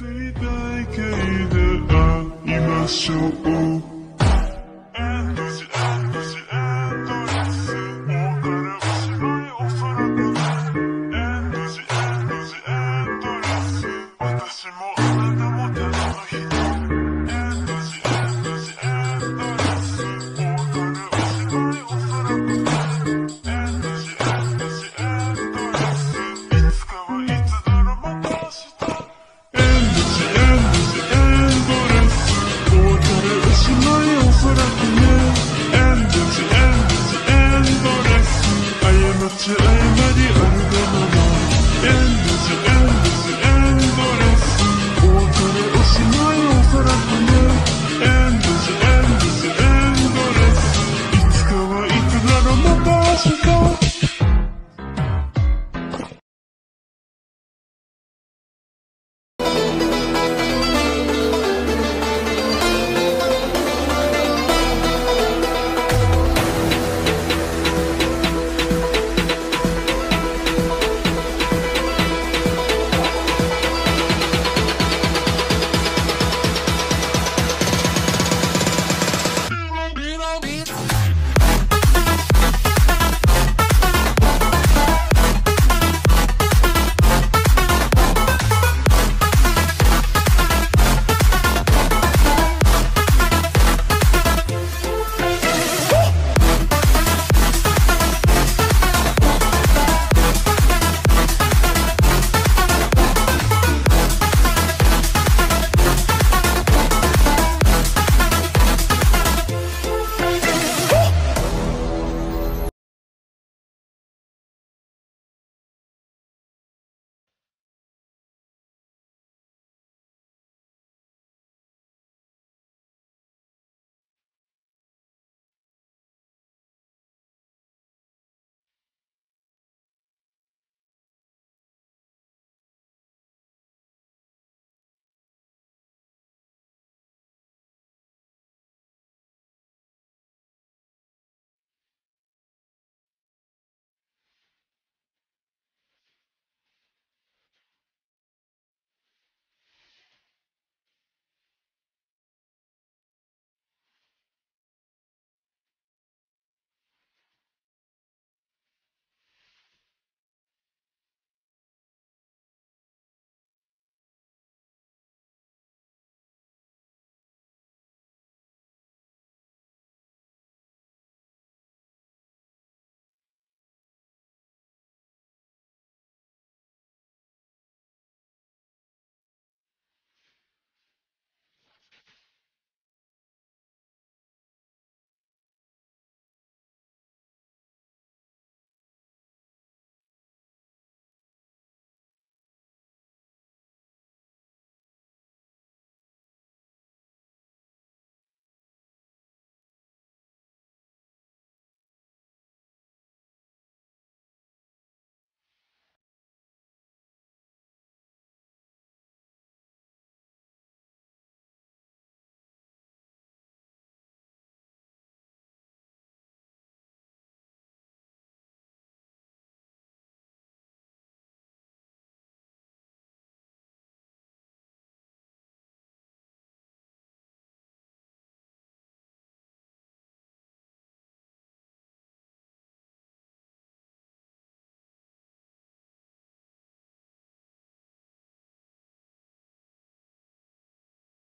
最大形で会いましょう。Elbette ölmedi ölgün olan Yalnız ölmedi.